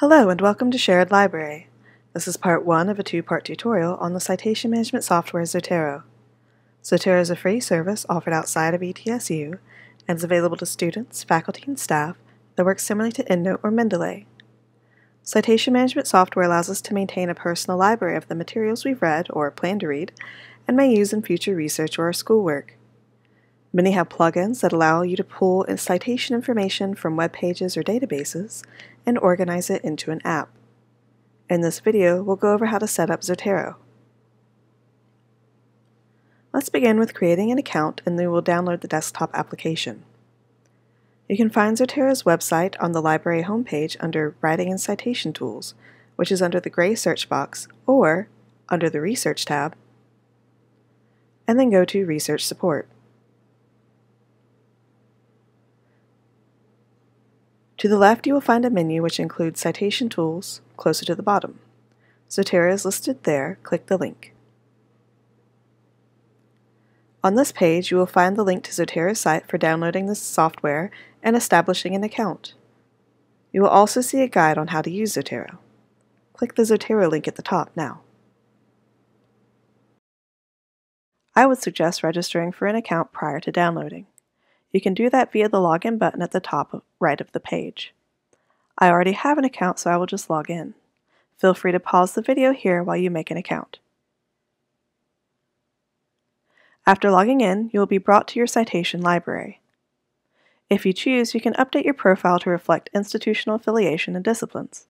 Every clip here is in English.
Hello and welcome to Sherrod Library. This is part one of a two-part tutorial on the citation management software Zotero. Zotero is a free service offered outside of ETSU and is available to students, faculty, and staff that works similarly to EndNote or Mendeley. Citation management software allows us to maintain a personal library of the materials we've read or plan to read and may use in future research or our schoolwork. Many have plugins that allow you to pull citation information from web pages or databases and organize it into an app. In this video, we'll go over how to set up Zotero. Let's begin with creating an account and then we'll download the desktop application. You can find Zotero's website on the library homepage under Writing and Citation Tools, which is under the gray search box, or under the Research tab, and then go to Research Support. To the left, you will find a menu which includes citation tools closer to the bottom. Zotero is listed there. Click the link. On this page, you will find the link to Zotero's site for downloading this software and establishing an account. You will also see a guide on how to use Zotero. Click the Zotero link at the top now. I would suggest registering for an account prior to downloading. You can do that via the login button at the top right of the page. I already have an account, so I will just log in. Feel free to pause the video here while you make an account. After logging in, you will be brought to your citation library. If you choose, you can update your profile to reflect institutional affiliation and disciplines.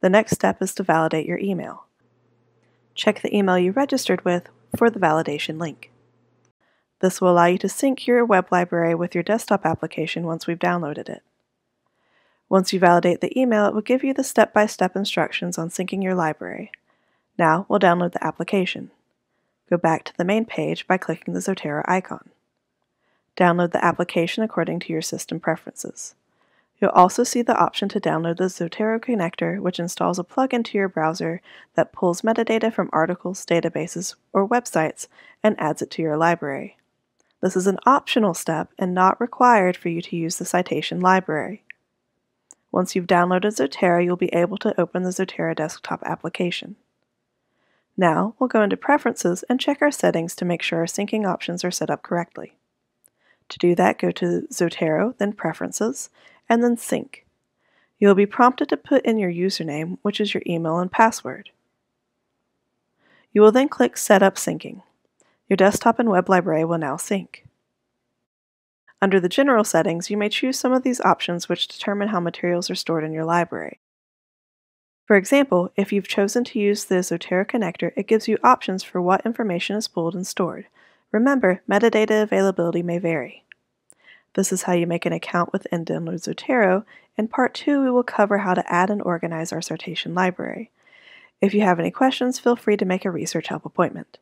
The next step is to validate your email. Check the email you registered with for the validation link. This will allow you to sync your web library with your desktop application once we've downloaded it. Once you validate the email, it will give you the step-by-step -step instructions on syncing your library. Now we'll download the application. Go back to the main page by clicking the Zotero icon. Download the application according to your system preferences. You'll also see the option to download the Zotero connector, which installs a plugin to your browser that pulls metadata from articles, databases, or websites and adds it to your library. This is an optional step and not required for you to use the citation library. Once you've downloaded Zotero, you'll be able to open the Zotero desktop application. Now, we'll go into Preferences and check our settings to make sure our syncing options are set up correctly. To do that, go to Zotero, then Preferences, and then sync. You will be prompted to put in your username, which is your email and password. You will then click Set up Syncing. Your desktop and web library will now sync. Under the General settings, you may choose some of these options which determine how materials are stored in your library. For example, if you've chosen to use the Zotero connector, it gives you options for what information is pulled and stored. Remember, metadata availability may vary. This is how you make an account with Download Zotero. In part 2, we will cover how to add and organize our citation library. If you have any questions, feel free to make a research help appointment.